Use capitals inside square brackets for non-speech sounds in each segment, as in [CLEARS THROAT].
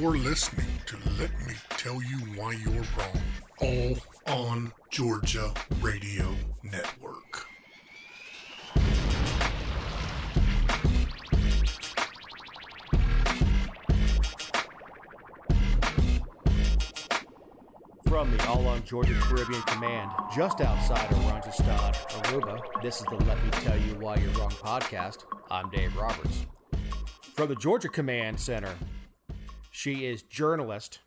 You're listening to Let Me Tell You Why You're Wrong, all on Georgia Radio Network. From the All on Georgia Caribbean Command, just outside of Oranjestad, Aruba, this is the Let Me Tell You Why You're Wrong podcast. I'm Dave Roberts. From the Georgia Command Center, she is journalist,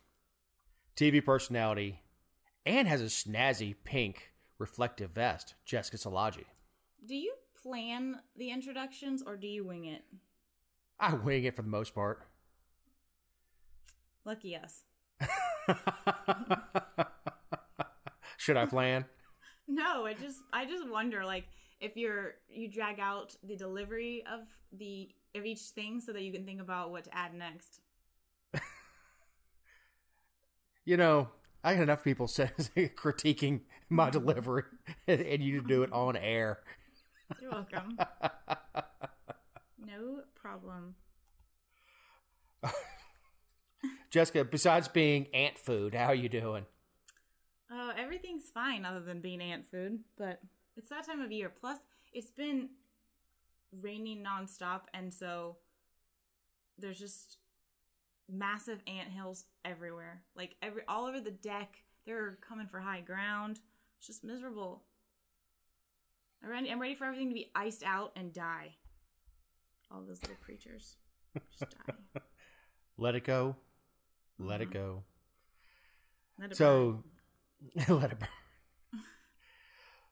TV personality, and has a snazzy pink reflective vest, Jessica Szilagyi. Do you plan the introductions or do you wing it? I wing it for the most part. Lucky us. [LAUGHS] Should I plan? [LAUGHS] No, I just I just wonder like if you're you drag out the delivery of the of each thing so that you can think about what to add next. You know, I had enough people [LAUGHS] say, critiquing my delivery, and, and you to do it on air. You're welcome. no problem. [LAUGHS] Jessica, besides being ant food, how are you doing? Oh, everything's fine other than being ant food, but it's that time of year. Plus, it's been raining nonstop, and so there's just massive ant hills everywhere. Like every all over the deck, they're coming for high ground. It's just miserable. I'm ready, I'm ready for everything to be iced out and die. All those little creatures just die. [LAUGHS] Let it go. Let it go. Let it. So, [LAUGHS] let it burn.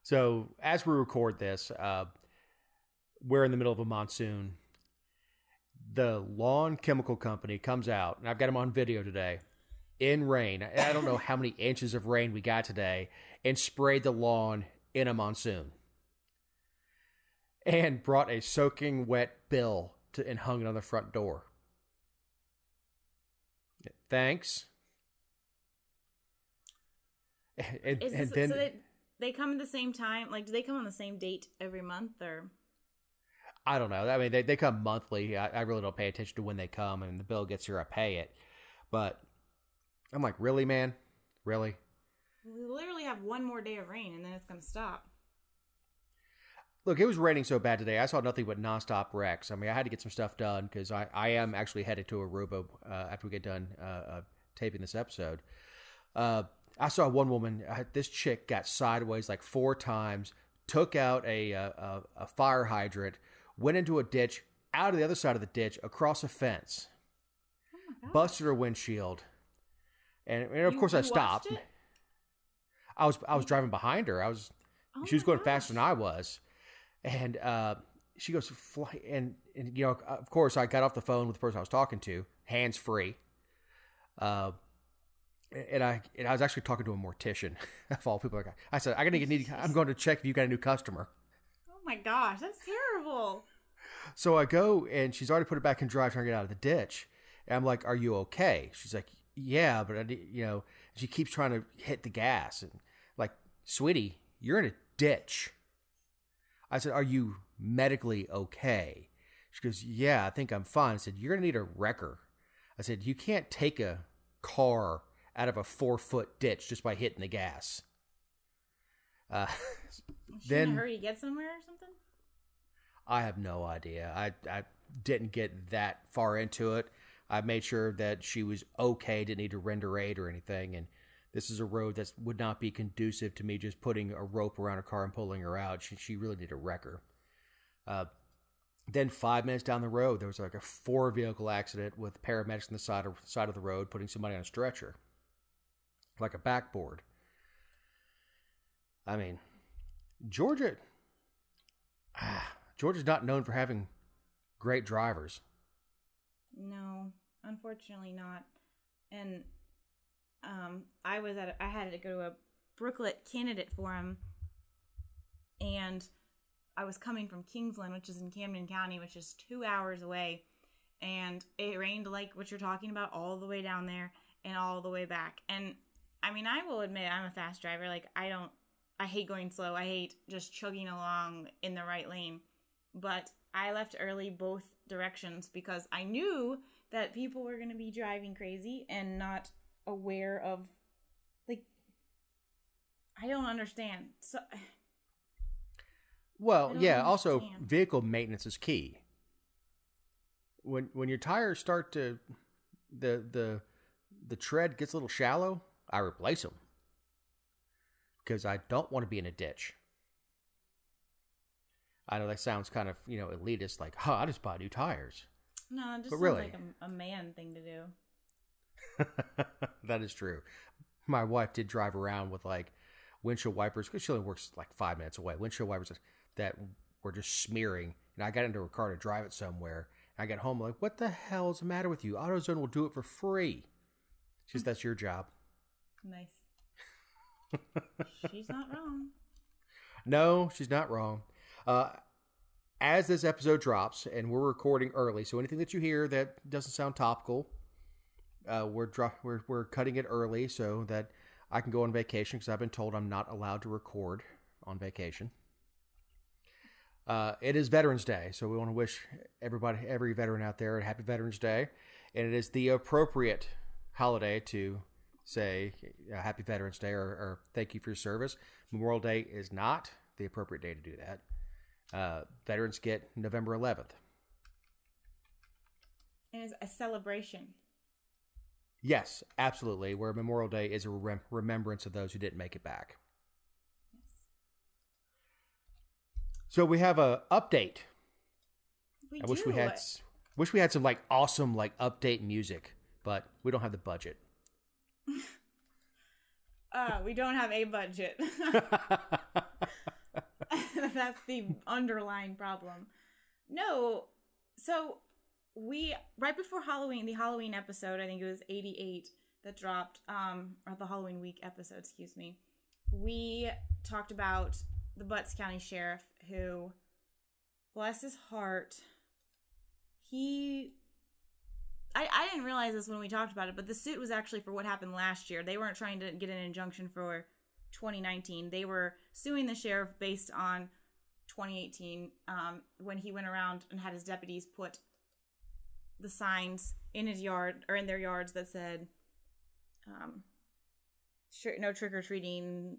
so, as we record this, uh, we're in the middle of a monsoon. The lawn chemical company comes out, and I've got them on video today in rain. I don't know how many inches of rain we got today, and sprayed the lawn in a monsoon. And brought a soaking wet bill to, and hung it on the front door. Thanks. [LAUGHS] And, Is and then so they, they come at the same time? Like, do they come on the same date every month, or I don't know. I mean, they, they come monthly. I, I really don't pay attention to when they come, and the bill gets here, I pay it. But I'm like, really, man? Really? we literally have one more day of rain and then it's gonna stop? Look, it was raining so bad today. I saw nothing but nonstop wrecks. I mean, I had to get some stuff done because I, I am actually headed to Aruba uh, after we get done uh, uh, taping this episode. Uh, I saw one woman. Uh, this chick got sideways like four times, took out a, a, a, a fire hydrant, went into a ditch, out of the other side of the ditch, across a fence, busted her windshield, and, and of You- course I you stopped. it? I was I was driving behind her. I was she was going faster than I was, and uh, she goes fly and and you know of course I got off the phone with the person I was talking to, hands free. Uh, and I and I was actually talking to a mortician [LAUGHS] of all people. Like I said, I gotta get need. I'm [LAUGHS] going to check if you got a new customer. My gosh, that's terrible. So I go and she's already put it back in drive, trying to get out of the ditch. And I'm like, "Are you okay?" She's like, "Yeah, but I, you know." She keeps trying to hit the gas, and like, "Sweetie, you're in a ditch." I said, "Are you medically okay?" She goes, "Yeah, I think I'm fine." I said, "You're gonna need a wrecker." I said, "You can't take a car out of a four foot ditch just by hitting the gas." Uh, Then- hurry to get somewhere or something? I have no idea. I, I didn't get that far into it. I made sure that she was okay, didn't need to render aid or anything. And this is a road that would not be conducive to me just putting a rope around her car and pulling her out. She, she really needed a wrecker. Uh, then five minutes down the road, there was like a four vehicle accident with paramedics on the side of, side of the road putting somebody on a stretcher, like a backboard. I mean, Georgia, Georgia's not known for having great drivers. No, unfortunately not. And um, I was at a, I had to go to a Brooklet candidate forum, and I was coming from Kingsland, which is in Camden County, which is two hours away, and it rained like what you're talking about all the way down there and all the way back. And I mean, I will admit I'm a fast driver. Like I don't, I hate going slow. I hate just chugging along in the right lane. But I left early both directions because I knew that people were going to be driving crazy and not aware of like I don't understand. So [SIGHS] Well, yeah. Also, vehicle maintenance is key. When when your tires start to the the the tread gets a little shallow, I replace them because I don't want to be in a ditch. I know that sounds kind of you know elitist, like, "Huh, I just buy new tires." no, it just But really- like a, a man thing to do. [LAUGHS] that is true. My wife did drive around with like windshield wipers because she only works like five minutes away. Windshield wipers that were just smearing, and I got into her car to drive it somewhere. And I got home like, "What the hell is the matter with you? AutoZone will do it for free." She says, mm. "That's your job." Nice. She's not wrong. No, she's not wrong. Uh, as this episode drops, and we're recording early, so anything that you hear that doesn't sound topical, uh, we're, dro- we're we're cutting it early so that I can go on vacation because I've been told I'm not allowed to record on vacation. Uh, it is Veterans Day, so we want to wish everybody, every veteran out there, a happy Veterans Day, and it is the appropriate holiday to say uh, Happy Veterans Day or, or thank you for your service. Memorial Day is not the appropriate day to do that. Uh, veterans get November 11th. And it's a celebration. Yes, absolutely. Where Memorial Day is a rem- remembrance of those who didn't make it back. Yes. So we have a update. We I wish we had wish we had some like awesome like update music, but we don't have the budget. [LAUGHS] Uh, we don't have a budget. [LAUGHS] [LAUGHS] That's the underlying problem. No, so we right before Halloween, the Halloween episode, I think it was 88 that dropped, um, or the Halloween week episode, excuse me. We talked about the Butts County Sheriff who, bless his heart, he I, I didn't realize this when we talked about it, but the suit was actually for what happened last year. They weren't trying to get an injunction for 2019. They were suing the sheriff based on 2018 um, when he went around and had his deputies put the signs in his yard or in their yards that said um, no trick or treating,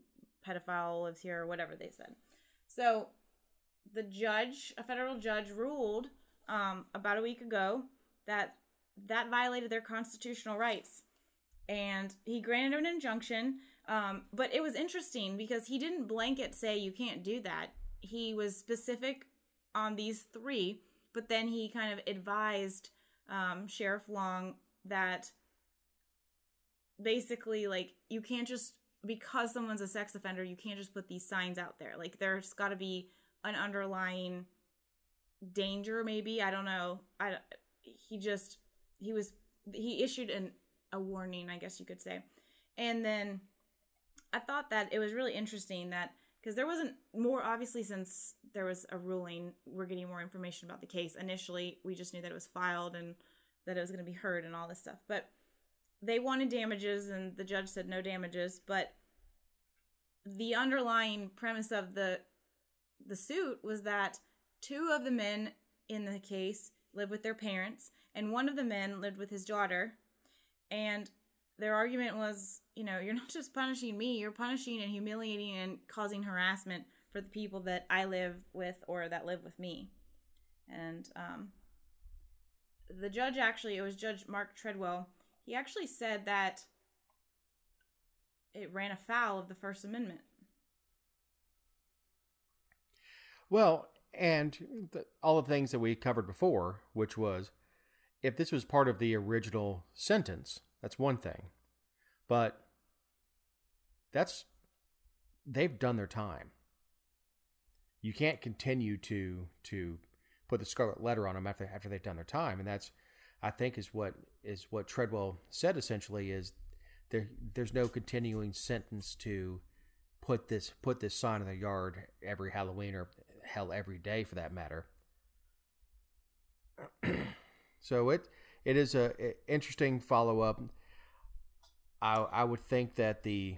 pedophile lives here, or whatever they said. So the judge, a federal judge, ruled um, about a week ago that that violated their constitutional rights. And he granted an injunction um, but it was interesting because he didn't blanket say you can't do that. He was specific on these three but then he kind of advised um, sheriff long that basically like you can't just because someone's a sex offender you can't just put these signs out there. Like there's got to be an underlying danger maybe. I don't know. I he just he was he issued an a warning i guess you could say. And then i thought that it was really interesting that because there wasn't more obviously since there was a ruling we're getting more information about the case. Initially we just knew that it was filed and that it was going to be heard and all this stuff. But they wanted damages and the judge said no damages. But the underlying premise of the the suit was that two of the men in the case lived with their parents and one of the men lived with his daughter. And their argument was you know you're not [LAUGHS] just punishing me you're punishing and humiliating and causing harassment for the people that i live with or that live with me. And um, the judge actually it was judge Marc Treadwell he actually said that it ran afoul of the first amendment. Well, and the, all the things that we covered before, which was if this was part of the original sentence, that's one thing. But that's they've done their time. You can't continue to to put the scarlet letter on them after after they've done their time, and that's I think is what is what Treadwell said essentially is there there's no continuing sentence to put this put this sign in the yard every Halloween or hell every day for that matter. [CLEARS THROAT] so it it is a, a interesting follow up. I I would think that the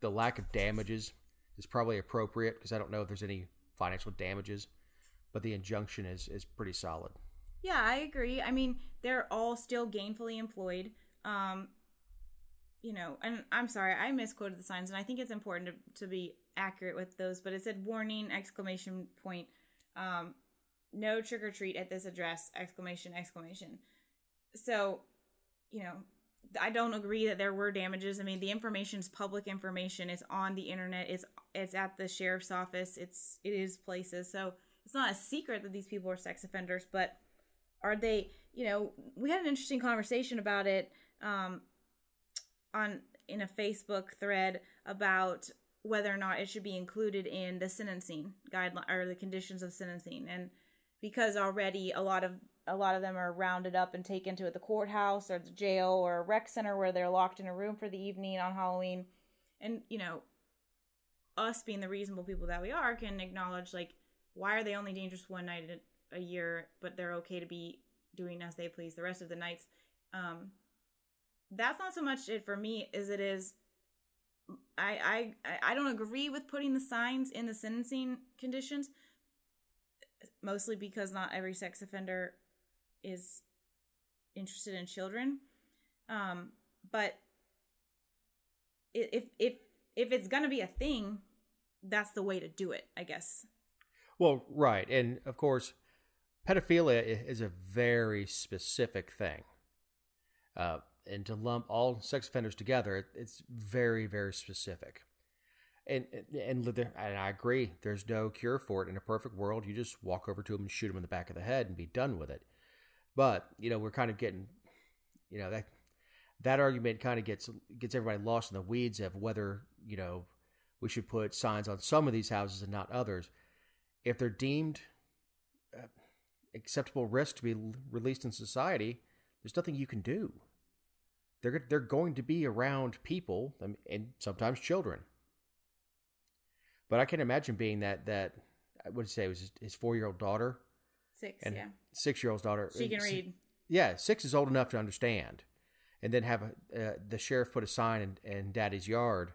the lack of damages is probably appropriate because I don't know if there's any financial damages, but the injunction is is pretty solid. Yeah, I agree. I mean, they're all still gainfully employed. Um, you know, and I'm sorry, I misquoted the signs, and I think it's important to, to be accurate with those. But it said warning exclamation point, um, no trick or treat at this address exclamation exclamation. So, you know, I don't agree that there were damages. I mean, the information is public information. It's on the internet. It's it's at the sheriff's office. It's it is places. So it's not a secret that these people are sex offenders, but are they? You know, we had an interesting conversation about it. Um, on in a Facebook thread about whether or not it should be included in the sentencing guideline or the conditions of sentencing. And because already a lot of a lot of them are rounded up and taken to the courthouse or the jail or a rec center where they're locked in a room for the evening on Halloween. And you know us being the reasonable people that we are can acknowledge like why are they only dangerous one night a year but they're okay to be doing as they please the rest of the nights? Um that's not so much it for me as it is I, I I don't agree with putting the signs in the sentencing conditions, mostly because not every sex offender is interested in children. Um, but if if if it's gonna be a thing, that's the way to do it, I guess. Well, right, and of course, pedophilia is a very specific thing. Uh, and to lump all sex offenders together, it's very, very specific. And and and I agree. There's no cure for it in a perfect world. You just walk over to them and shoot them in the back of the head and be done with it. But you know, we're kind of getting, you know, that that argument kind of gets gets everybody lost in the weeds of whether you know we should put signs on some of these houses and not others. If they're deemed uh, acceptable risk to be released in society, there's nothing you can do they're they're going to be around people and sometimes children. But I can imagine being that that I would say it was his four year old daughter, six, and yeah, six year old's daughter. She can read. Yeah, six is old enough to understand, and then have a, uh, the sheriff put a sign in, in Daddy's yard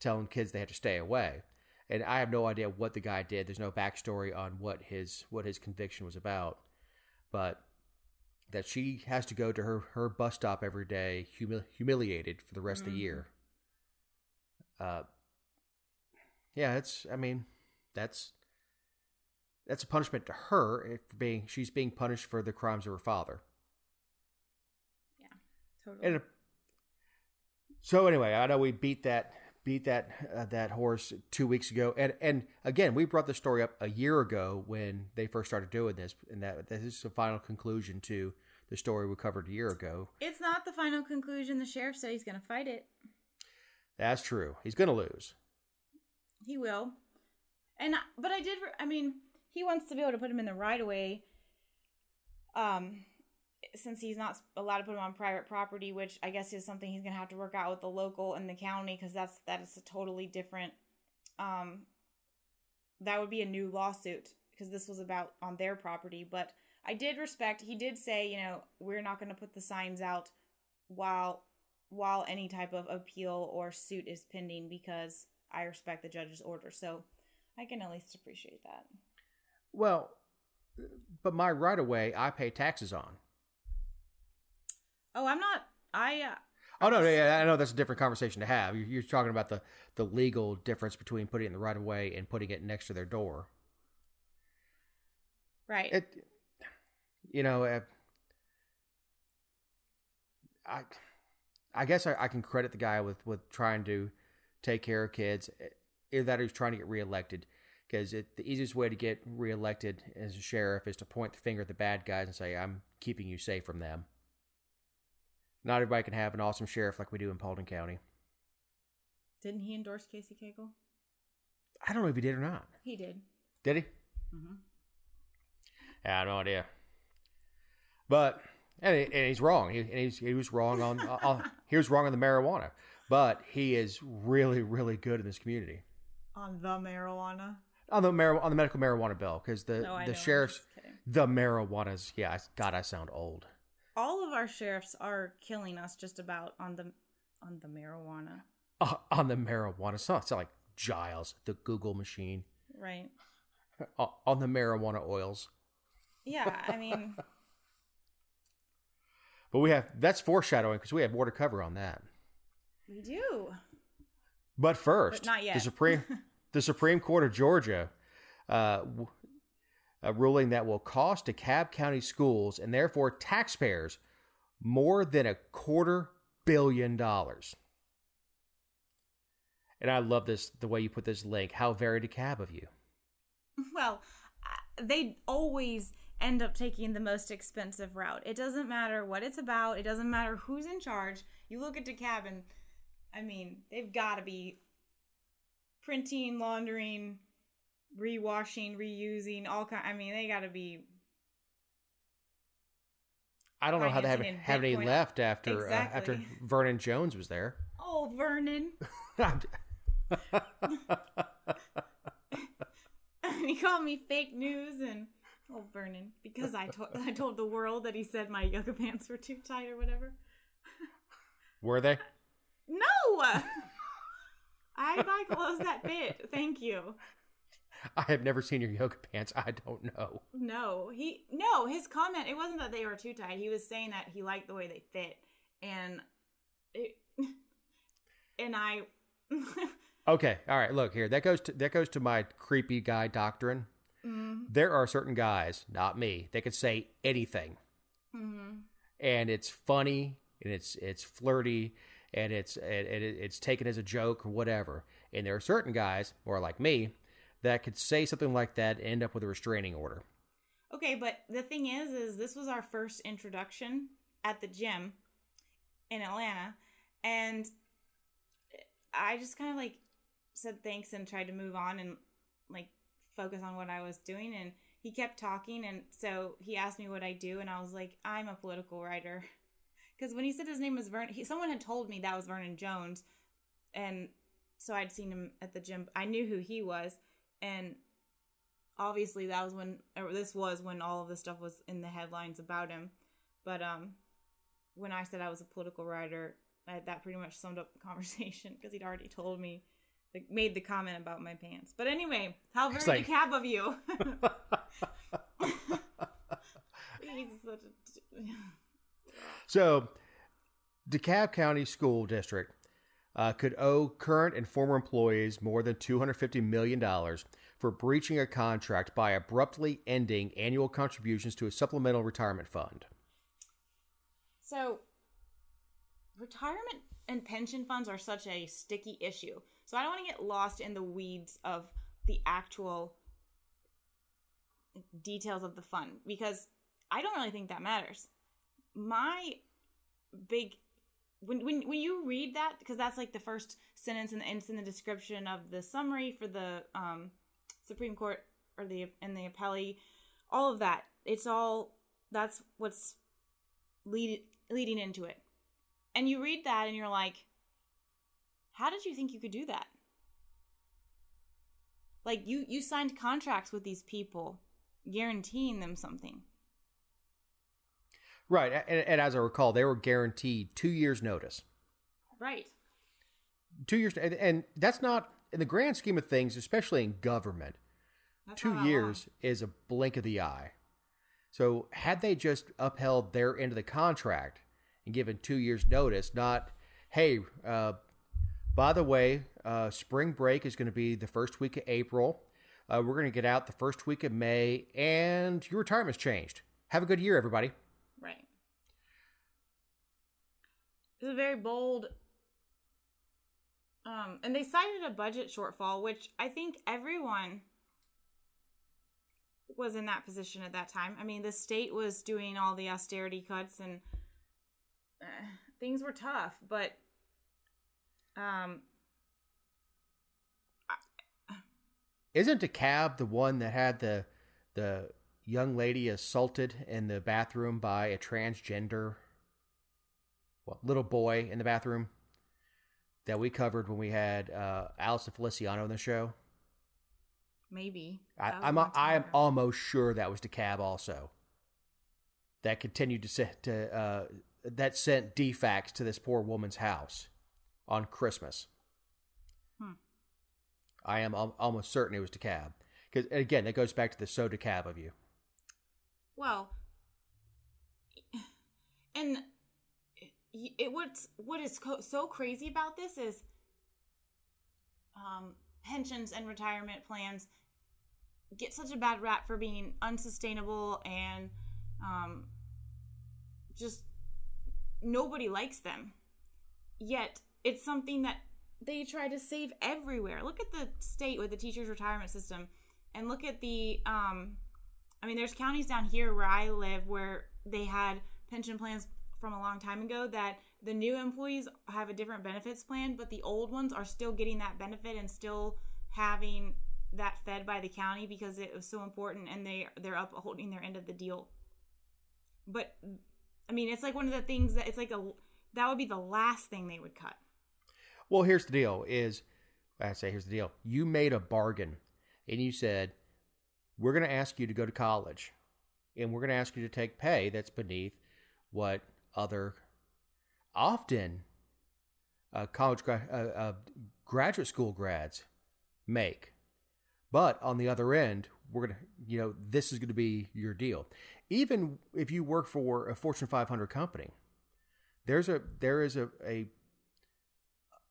telling kids they have to stay away. And I have no idea what the guy did. There's no backstory on what his what his conviction was about, but that she has to go to her, her bus stop every day, humi- humiliated for the rest mm-hmm. of the year. Mm-hmm. Uh, yeah, it's. I mean, that's that's a punishment to her for being she's being punished for the crimes of her father. Yeah, totally. And so anyway, I know we beat that beat that uh, that horse two weeks ago, and and again we brought the story up a year ago when they first started doing this, and that this is the final conclusion to the story we covered a year ago. It's not the final conclusion. The sheriff said he's going to fight it. That's true. He's going to lose. He will. And but I did. I mean, he wants to be able to put him in the right of way. Um, since he's not allowed to put him on private property, which I guess is something he's going to have to work out with the local and the county because that's that is a totally different. Um, that would be a new lawsuit because this was about on their property, but I did respect. He did say, you know, we're not going to put the signs out while while any type of appeal or suit is pending because I respect the judge's order. So I can at least appreciate that. Well, but my right of way, I pay taxes on. Oh, I'm not. I. Uh, oh no, yeah, I know that's a different conversation to have. You're, you're talking about the the legal difference between putting it in the right of way and putting it next to their door. Right. It you know, uh, I, I guess I, I, can credit the guy with with trying to take care of kids. Either that or he's trying to get reelected. Because the easiest way to get reelected as a sheriff is to point the finger at the bad guys and say, "I'm keeping you safe from them." Not everybody can have an awesome sheriff like we do in Paulding County. Didn't he endorse Casey Cagle? I don't know if he did or not. He did. Did he? Mm-hmm. Yeah, I have no idea. But and, he, and he's wrong. He, and he's, he was wrong on, on he was wrong on the marijuana, but he is really really good in this community. On the marijuana. On the mar- on the medical marijuana bill because the no, the sheriff's the marijuana's yeah God I sound old. All of our sheriffs are killing us just about on the on the marijuana. Uh, on the marijuana, so it's like Giles, the Google machine, right? Uh, on the marijuana oils. Yeah, I mean, [LAUGHS] But we have that's foreshadowing because we have more to cover on that. We do. But first, But not yet. the Supreme [LAUGHS] the Supreme Court of Georgia uh, a ruling that will cost DeKalb County schools and therefore taxpayers more than a quarter billion dollars. And I love this the way you put this link. How very DeKalb of you. Well, they always end up taking the most expensive route. It doesn't matter what it's about. It doesn't matter who's in charge. You look at DeKalb and, I mean, they've got to be printing, laundering, rewashing, reusing, all kind. I mean, they got to be. I don't know how they have, have any left after uh, after [LAUGHS] Vernon Jones was there. Oh, Vernon. [LAUGHS] [LAUGHS] he called me fake news and oh Vernon because I told I told the world that he said my yoga pants were too tight or whatever. Were they? No, I buy clothes that fit. Thank you. I have never seen your yoga [LAUGHS] pants. I don't know. No, he no his comment. It wasn't that they were too tight. He was saying that he liked the way they fit, and it, [LAUGHS] and I. [LAUGHS] Okay, all right. Look here. That goes to that goes to my creepy guy doctrine. mm, There are certain guys, not me, that could say anything, mm, and it's funny and it's it's flirty and it's and it, it's taken as a joke or whatever. And there are certain guys, more like me, that could say something like that and end up with a restraining order. Okay, but the thing is, is this was our first introduction at the gym in Atlanta, and I just kind of like said thanks and tried to move on and like focus on what I was doing. And he kept talking, and so he asked me what I do, and I was like, I'm a political writer. [LAUGHS] Because when he said his name was Vernon, he, someone had told me that was Vernon Jones, and so I'd seen him at the gym. I knew who he was, and obviously that was when or this was when all of this stuff was in the headlines about him. But um when i said i was a political writer I, that pretty much summed up the [LAUGHS] conversation because he'd already told me like made the comment about my pants. But anyway how very like- DeKalb of you. [LAUGHS] [LAUGHS] He's such a [SIGHS] So, DeKalb County School District uh, could owe current and former employees more than $250 million for breaching a contract by abruptly ending annual contributions to a supplemental retirement fund. So, retirement and pension funds are such a sticky issue. So, I don't want to get lost in the weeds of the actual details of the fund because I don't really think that matters. My big when when when you read that because that's like the first sentence and the it's in the description of the summary for the um Supreme Court or the and the appellee all of that it's all that's what's lead, leading into it. And you read that and you're like, how did you think you could do that? Like you you signed contracts with these people guaranteeing them something. Right. And, and as I recall, they were guaranteed two years' notice. Right. Two years. And, and that's not, in the grand scheme of things, especially in government, That's two years is a blink of the eye. So had they just upheld their end of the contract and given two years notice, not, hey, uh, by the way, uh, spring break is going to be the first week of April. Uh, we're going to get out the first week of May, and your retirement's changed. Have a good year, everybody. long. Right. It's a very bold um and they cited a budget shortfall which I think everyone was in that position at that time. I mean, the state was doing all the austerity cuts and uh, things were tough, but um Isn't DeKalb the one that had the the young lady assaulted in the bathroom by a transgender well, little boy in the bathroom that we covered when we had uh, Allison Feliciano on the show? maybe I, That was a I'm I am almost sure that was DeKalb also. That continued to set to uh, that sent DFACS to this poor woman's house on Christmas. Hmm. I am al- almost certain it was DeKalb because again that goes back to the so DeKalb of you. Well, [SIGHS] and it what's what is co- so crazy about this is um pensions and retirement plans get such a bad rap for being unsustainable and um just nobody likes them. Yet it's something that they try to save everywhere. Look at the state with the teachers retirement system and look at the um i mean there's counties down here where i live where they had pension plans from a long time ago that the new employees have a different benefits plan but the old ones are still getting that benefit and still having that fed by the county because it was so important and they they're upholding their end of the deal but i mean it's like one of the things that it's like a that would be the last thing they would cut Well, here's the deal: is I say here's the deal. You made a bargain, and you said we're going to ask you to go to college, and we're going to ask you to take pay that's beneath what other, often, uh, college gra- uh, uh, graduate school grads make. But on the other end, we're gonna, you know, this is going to be your deal. Even if you work for a Fortune 500 company, there's a there is a, a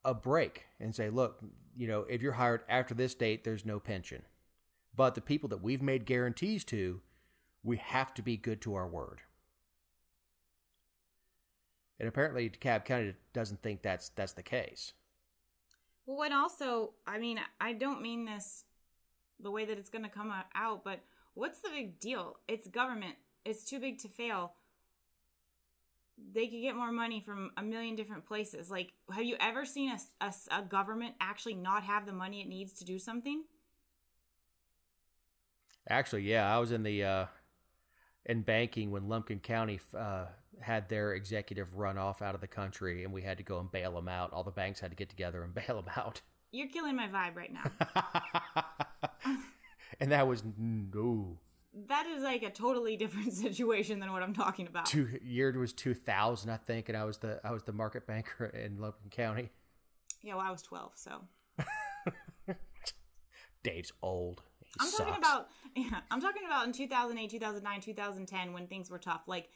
a break and say, look, you know, if you're hired after this date, there's no pension. But the people that we've made guarantees to, we have to be good to our word. And apparently, DeKalb County doesn't think that's that's the case. Well, and also, I mean, I don't mean this the way that it's going to come out, but what's the big deal? It's government. It's too big to fail. They could get more money from a million different places. Like, have you ever seen a, a, a government actually not have the money it needs to do something? Actually, yeah, I was in the uh, in banking when Lumpkin County uh, had their executive run off out of the country, and we had to go and bail them out. All the banks had to get together and [LAUGHS] bail them out. You're killing my vibe right now. [LAUGHS] and that was no. that is like a totally different [LAUGHS] situation than what I'm talking about. Two year was two thousand, I think, and I was the I was the market banker in Lumpkin County. Yeah, well, I was 12, so. Dave's old. He I'm sucks. talking about yeah, I'm talking about in 2008, 2009, 2010 when things were tough. Like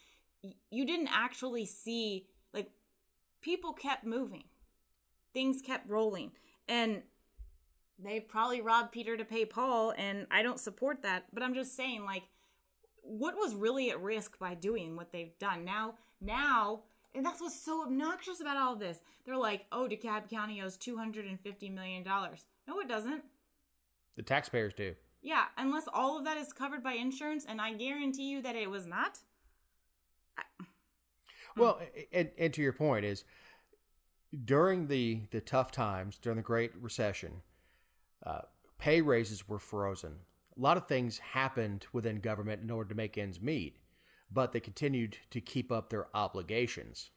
you didn't actually see like people kept moving. Things kept rolling and they probably robbed Peter to pay Paul and I don't support that, but I'm just saying like what was really at risk by doing what they've done. Now now and that's what's so obnoxious about all of this. They're like, "Oh, DeKalb County owes 250 million dollars." No, it doesn't. the taxpayers do. Yeah, unless all of that is covered by insurance, and I guarantee you that it was not. Well, and, and to your point is during the the tough times during the Great Recession, uh, pay raises were frozen. A lot of things happened within government in order to make ends meet, but they continued to keep up their obligations.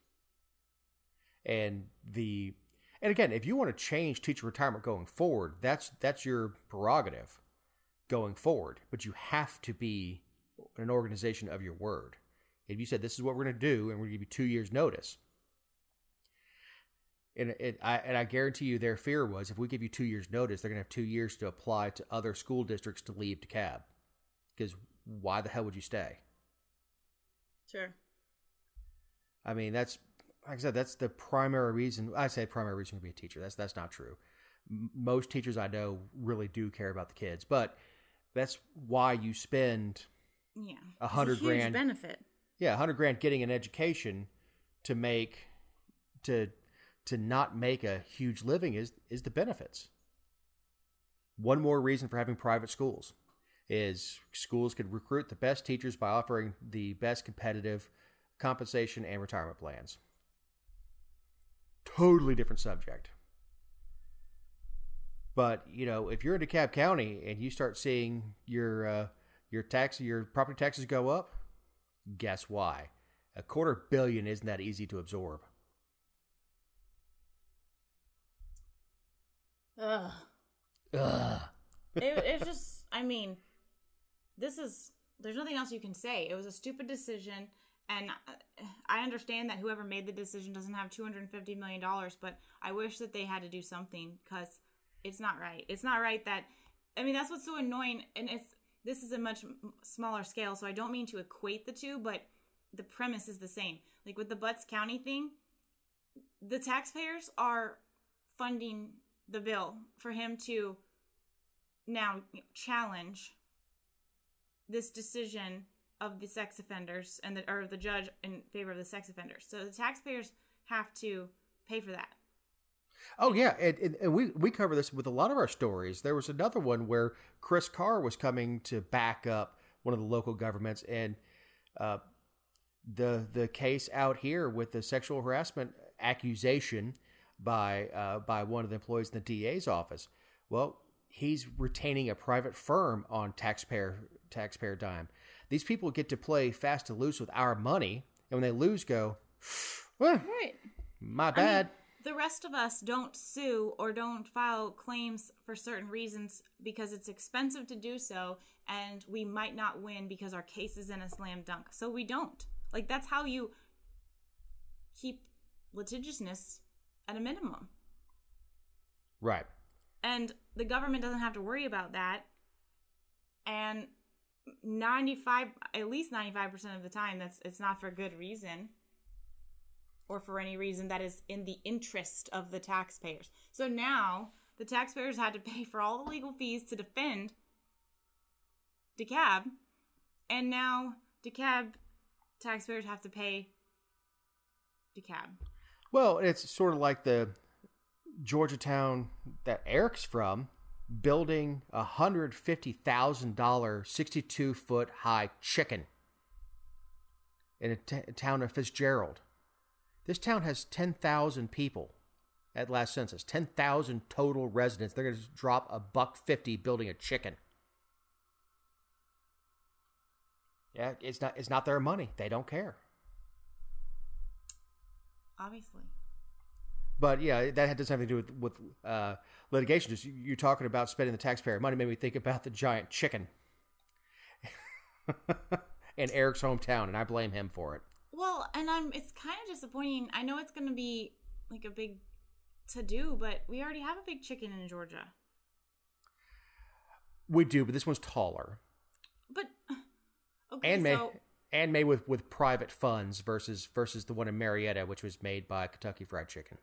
And the and again, if you want to change teacher retirement going forward, that's that's your prerogative going forward. But you have to be an organization of your word. If you said this is what we're going to do, and we're going to give you two years' notice, and it, I and I guarantee you, their fear was if we give you two years' notice, they're going to have two years to apply to other school districts to leave DeKalb. Because why the hell would you stay? Sure. I mean, that's like I said, that's the primary reason. I say primary reason to be a teacher. That's that's not true. Most teachers I know really do care about the kids, but that's why you spend Yeah. A It's hundred huge grand. benefit. Yeah, hundred grand getting an education to make to to not make a huge living is is the benefits. One more reason for having private schools is schools could recruit the best teachers by offering the best competitive compensation and retirement plans. Totally different subject. But you know, if you're in DeKalb County and you start seeing your uh, your tax your property taxes go up, guess why? A quarter billion isn't that easy to absorb. Ugh. Ugh. It, it's just, I mean, this is, there's nothing else you can say. It was a stupid decision. And I understand that whoever made the decision doesn't have $250 million, but I wish that they had to do something because it's not right. It's not right that, I mean, that's what's so annoying. And it's, this is a much smaller scale, so I don't mean to equate the two, but the premise is the same. Like with the Butts County thing, the taxpayers are funding the bill for him to now challenge this decision of the sex offenders and the or the judge in favor of the sex offenders. So the taxpayers have to pay for that. Oh yeah, and, and, and, we we cover this with a lot of our stories. There was another one where Chris Carr was coming to back up one of the local governments, and uh, the the case out here with the sexual harassment accusation by uh, by one of the employees in the DA's office. Well, he's retaining a private firm on taxpayer taxpayer dime. These people get to play fast and loose with our money, and when they lose, go, [SIGHS] well, right, my bad. I mean, the rest of us don't sue or don't file claims for certain reasons because it's expensive to do so, and we might not win because our case is in a slam dunk. So we don't. Like that's how you keep litigiousness at a minimum. Right. And the government doesn't have to worry about that. And 95 at least 95% of the time that's it's not for a good reason or for any reason that is in the interest of the taxpayers. So now the taxpayers had to pay for all the legal fees to defend DeKalb and now DeKalb taxpayers have to pay DeKalb. Well, it's sort of like the Georgetown that Eric's from building a hundred fifty thousand dollar sixty two foot high chicken in a, t- town of Fitzgerald. This town has ten thousand people at last census. Ten thousand total residents. They're going to drop a buck fifty building a chicken. Yeah, it's not it's not their money. They don't care. Obviously. But yeah, that doesn't have to do with with uh, litigation. Just you talking about spending the taxpayer money made me think about the giant chicken [LAUGHS] in Eric's hometown, and I blame him for it. Well, and I'm it's kind of disappointing. I know it's going to be like a big to do, but we already have a big chicken in Georgia. We do, but this one's taller. But [SIGHS] okay, and made so, and made with with private funds versus versus the one in Marietta, which was made by Kentucky Fried Chicken.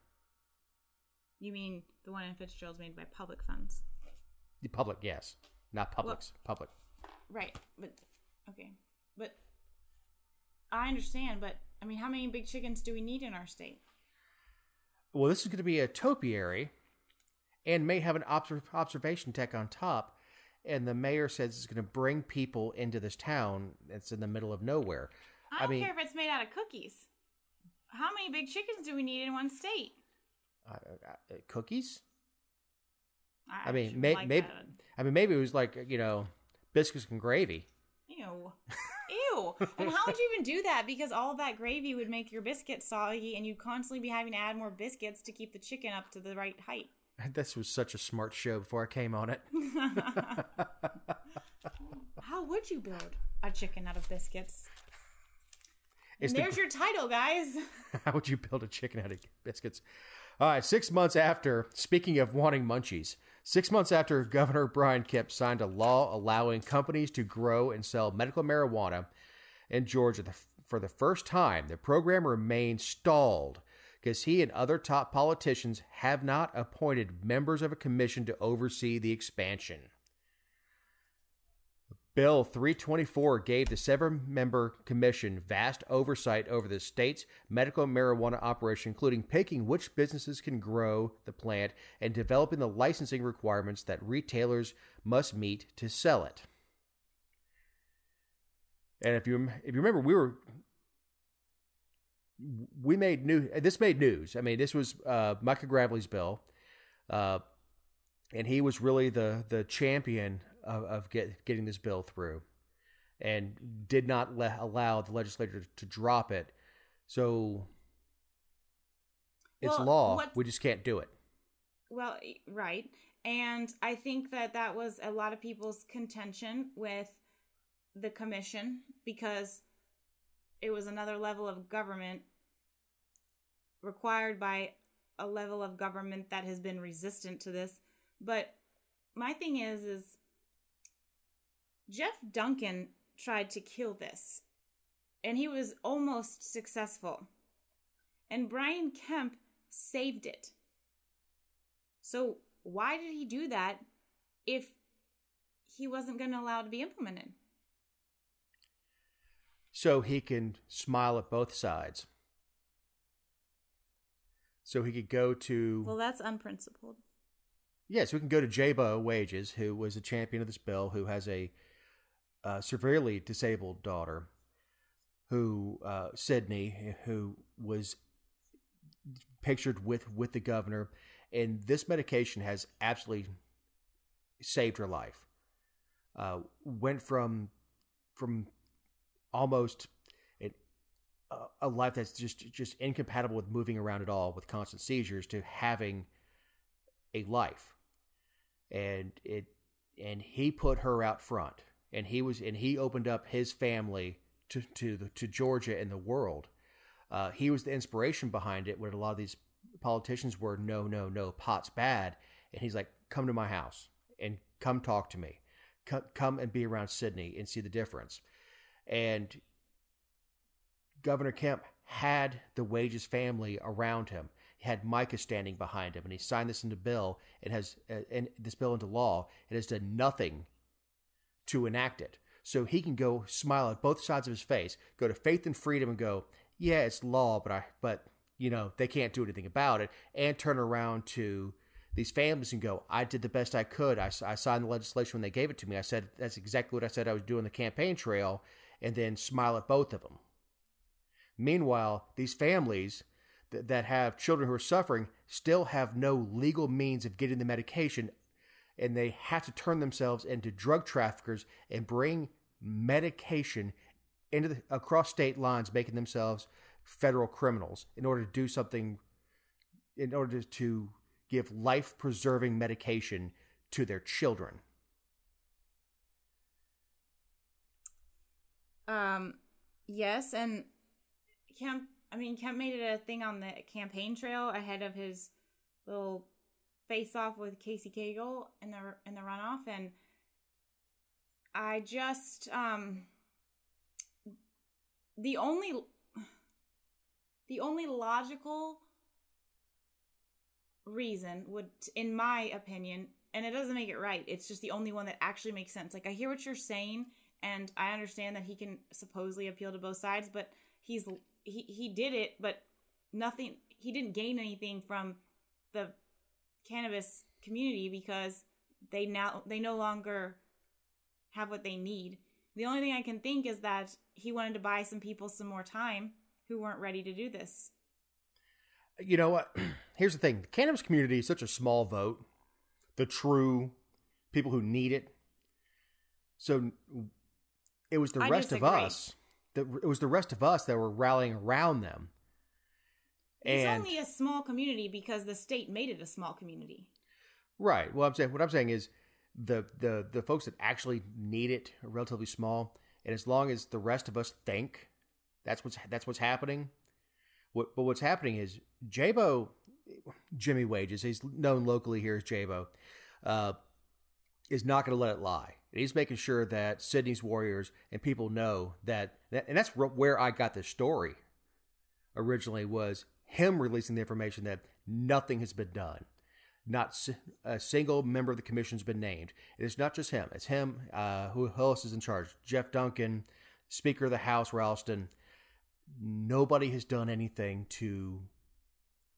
You mean the one in Fitzgerald's made by public funds? The public, yes, not public's well, public. Right, but okay, but I understand. But I mean, how many big chickens do we need in our state? Well, this is going to be a topiary, and may have an observation deck on top. And the mayor says it's going to bring people into this town. that's in the middle of nowhere. I don't I mean, care if it's made out of cookies. How many big chickens do we need in one state? Uh, uh, uh, cookies. I, I mean, may, like maybe. That. I mean, maybe it was like you know, biscuits and gravy. Ew. [LAUGHS] And how would you even do that? Because all that gravy would make your biscuits soggy, and you'd constantly be having to add more biscuits to keep the chicken up to the right height. [LAUGHS] This was such a smart show before I came on it. [LAUGHS] [LAUGHS] how would you build a chicken out of biscuits? there's the, your title, guys. How would you build a chicken out of biscuits? All right, six months after, speaking of wanting munchies, six months after Governor Brian Kemp signed a law allowing companies to grow and sell medical marijuana in Georgia for the first time, the program remains stalled because he and other top politicians have not appointed members of a commission to oversee the expansion. Bill 324 gave the seven member commission vast oversight over the state's medical marijuana operation, including picking which businesses can grow the plant and developing the licensing requirements that retailers must meet to sell it. And if you if you remember, we were we made new. This made news. I mean, this was uh, Micah Gravley's bill, uh, and he was really the the champion of, of get, getting this bill through and did not le- allow the legislature to drop it. So it's well, law. We just can't do it. Well, right. And I think that that was a lot of people's contention with the commission because it was another level of government required by a level of government that has been resistant to this. But my thing is is Jeff Duncan tried to kill this, and he was almost successful. And Brian Kemp saved it. So why did he do that if he wasn't going to allow it to be implemented? So he can smile at both sides. So he could go to Well, that's unprincipled. Yes, we can go to Jabo Wages, who was a champion of this bill, who has a uh, severely disabled daughter, who uh, Sydney, who was pictured with with the governor, and this medication has absolutely saved her life. Uh, went from from almost an, a life that's just just incompatible with moving around at all, with constant seizures, to having a life and it and he put her out front and he was and he opened up his family to to the, to Georgia and the world. Uh, he was the inspiration behind it. When a lot of these politicians were no, no, no, pot's bad, and he's like, come to my house and come talk to me, come, come and be around Sydney and see the difference. And Governor Kemp had the Wages family around him He had Micah standing behind him, and he signed this into bill and has uh, and this bill into law. It has done nothing to enact it. So he can go smile at both sides of his face, go to faith and freedom, and go, yeah, it's law, but I but you know they can't do anything about it, and turn around to these families and go, I did the best I could. I, I signed the legislation when they gave it to me. I said that's exactly what I said I was doing the campaign trail, and then smile at both of them. Meanwhile, these families that, that have children who are suffering still have no legal means of getting the medication and they have to turn themselves into drug traffickers and bring medication into the, across state lines making themselves federal criminals in order to do something in order to give life preserving medication to their children um yes and Kemp I mean, Kemp made it a thing on the campaign trail ahead of his little face off with Casey Cagle in the in the runoff, and I just um the only the only logical reason would in my opinion and it doesn't make it right it's just the only one that actually makes sense. Like i hear what you're saying and i understand that he can supposedly appeal to both sides but he's he he did it, but nothing. He didn't gain anything from the cannabis community because they now they no longer have what they need. The only thing I can think is that he wanted to buy some people some more time who weren't ready to do this. You know what? [CLEARS THROAT] Here's the thing: the cannabis community is such a small vote. The true people who need it. So it was the I rest disagree. of us that it was the rest of us that were rallying around them. It's And only a small community because the state made it a small community. right, well, I'm saying what I'm saying is the the the folks that actually need it are relatively small, and as long as the rest of us think that's what's that's what's happening. What, but what's happening is Jabo, Jimmy Wages, he's known locally here as Jabo, uh, is not going to let it lie. And he's making sure that Sydney's Warriors and people know that, that and that's wh- where I got this story originally was him releasing the information that nothing has been done. Not a single member of the commission has been named. It's not just him. It's him. Uh, who else is in charge? Geoff Duncan, Speaker of the House, Ralston. Nobody has done anything to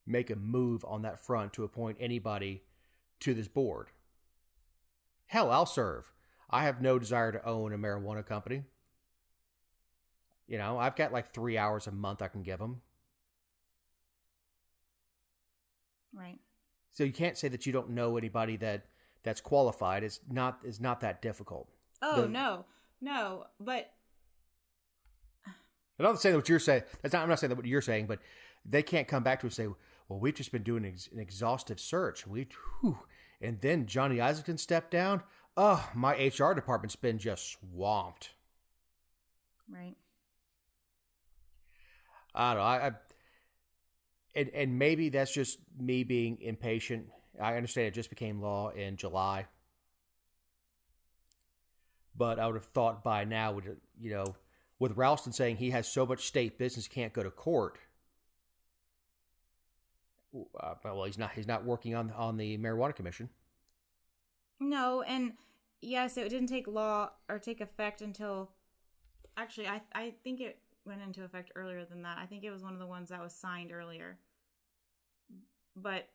make a move on that front to appoint anybody to this board. Hell, I'll serve. I have no desire to own a marijuana company. You know, I've got like three hours a month I can give them. Right. So you can't say that you don't know anybody that that's qualified. It's not it's not that difficult. Oh The- no, no. But I'm not saying what you're saying. That's not. I'm not saying that what you're saying, but they can't come back to us and say, "Well, we've just been doing an, ex- an exhaustive search." We, whew. and then Johnny Isakson stepped down. Oh, my HR department's been just swamped. right. I don't know. I, I and and maybe that's just me being impatient. I understand it just became law in July, but I would have thought by now would you know with Ralston saying he has so much state business he can't go to court. Uh, well, he's not. He's not working on on the marijuana commission. No, and yes, it didn't take law or take effect until actually I I think it went into effect earlier than that. I think it was one of the ones that was signed earlier. But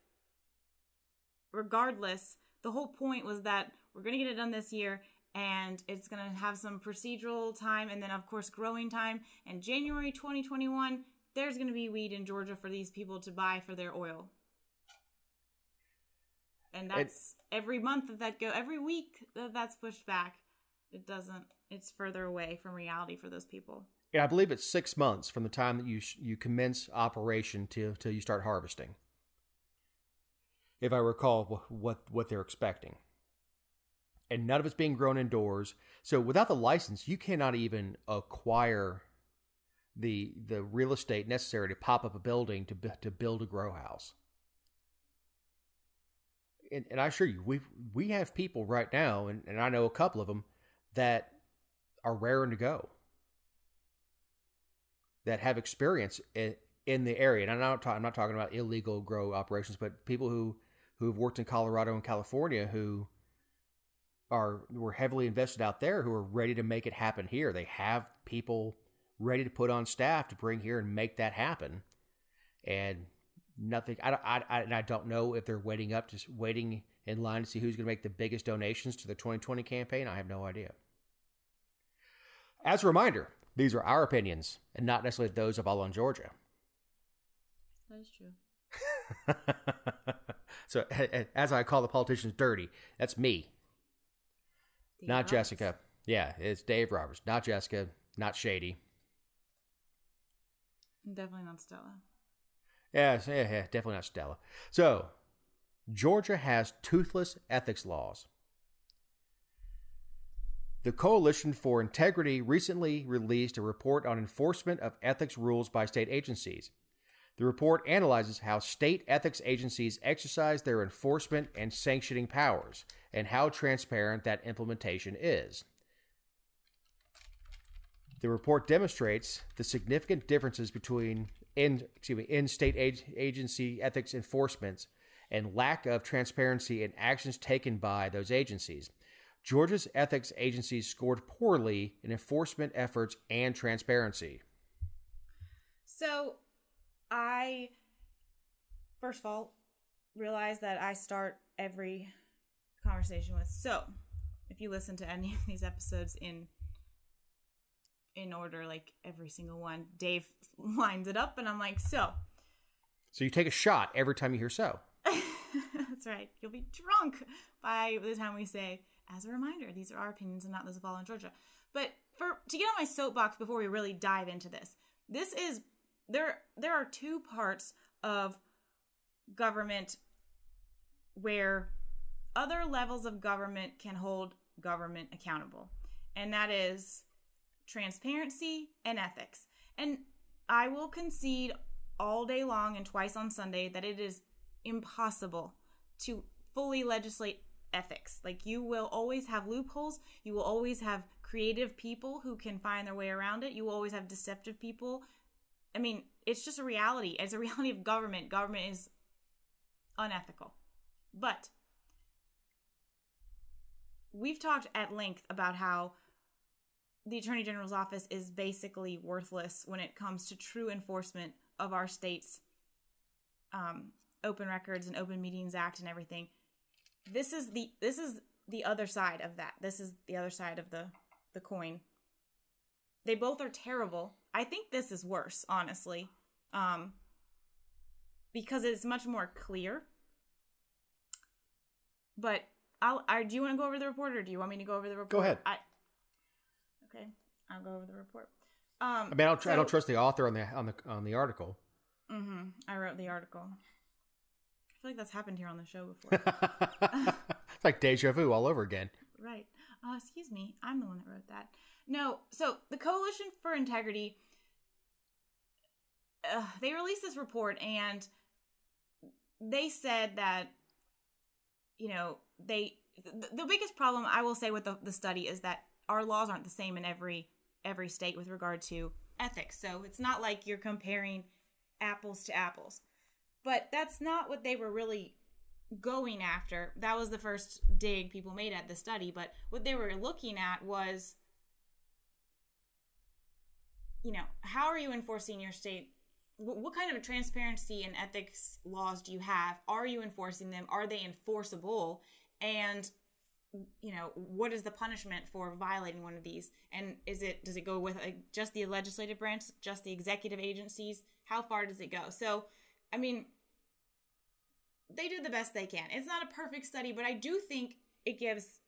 regardless, the whole point was that we're going to get it done this year and it's going to have some procedural time and then of course growing time and January 2021 there's going to be weed in Georgia for these people to buy for their oil. And that's it, every month that that go every week that that's pushed back. It doesn't it's further away from reality for those people. Yeah, I believe it's 6 months from the time that you you commence operation till till you start harvesting. If I recall what what they're expecting. And none of it's being grown indoors. So without the license, you cannot even acquire the the real estate necessary to pop up a building to to build a grow house. And, and I assure you, we we have people right now, and, and I know a couple of them that are raring to go, that have experience in, in the area. And I'm not ta- I'm not talking about illegal grow operations, but people who who have worked in Colorado and California who are were heavily invested out there who are ready to make it happen here. They have people ready to put on staff to bring here and make that happen. And nothing, I, I, I, and I don't know if they're waiting up, just waiting in line to see who's going to make the biggest donations to the 2020 campaign. I have no idea. As a reminder, these are our opinions and not necessarily those of AllOnGeorgia. That is true. [LAUGHS] so, as I call the politicians dirty, that's me, Dave not Roberts. Jessica. Yeah, it's Dave Roberts, not Jessica, not Shady. Definitely not Stella. Yeah, yeah, yeah, definitely not Stella. So, Georgia has toothless ethics laws. The Coalition for Integrity recently released a report on enforcement of ethics rules by state agencies. The report analyzes how state ethics agencies exercise their enforcement and sanctioning powers and how transparent that implementation is. The report demonstrates the significant differences between in excuse me in state agency ethics enforcements and lack of transparency in actions taken by those agencies. Georgia's ethics agencies scored poorly in enforcement efforts and transparency. So, I first of all realize that I start every conversation with so. If you listen to any of these episodes in in order, like every single one. Dave [LAUGHS] lines it up, and I'm like, so. So you take a shot every time you hear so. [LAUGHS] That's right. You'll be drunk by the time we say, as a reminder, these are our opinions and not those of AllOnGeorgia. But for to get on my soapbox before we really dive into this, this is there. There are two parts of government where other levels of government can hold government accountable, and that is transparency, and ethics. And I will concede all day long and twice on Sunday that it is impossible to fully legislate ethics. Like you will always have loopholes, you will always have creative people who can find their way around it, you will always have deceptive people. I mean, it's just a reality. It's a [LAUGHS] reality of government. Government is unethical. But we've talked at length about how the Attorney General's office is basically worthless when it comes to true enforcement of our state's um, Open Records and Open Meetings Act and everything. This is the this is the other side of that. This is the other side of the the coin. They both are terrible. I think this is worse, honestly, um, because it's much more clear. But I'll. I, do you want to go over the report, or do you want me to go over the report? Go ahead. I, I'll go over the report. Um, I mean, I don't, so, I don't trust the author on the on the on the article. Mm-hmm. I wrote the article. I feel like that's happened here on the show before. [LAUGHS] it's like deja vu all over again. Right. Oh, excuse me. I'm the one that wrote that. No. So the Coalition for Integrity, uh, they released this report and they said that, you know, they the, the biggest problem I will say with the, the study is that our laws aren't the same in every every state with regard to ethics. So it's not like you're comparing apples to apples. But that's not what they were really going after. That was the first dig people made at the study, but what they were looking at was you know, how are you enforcing your state what kind of transparency and ethics laws do you have? Are you enforcing them? Are they enforceable? And you know, what is the punishment for violating one of these? And is it does it go with a, just the legislative branch, just the executive agencies? How far does it go? So, I mean, they did the best they can. It's not a perfect study, but I do think it gives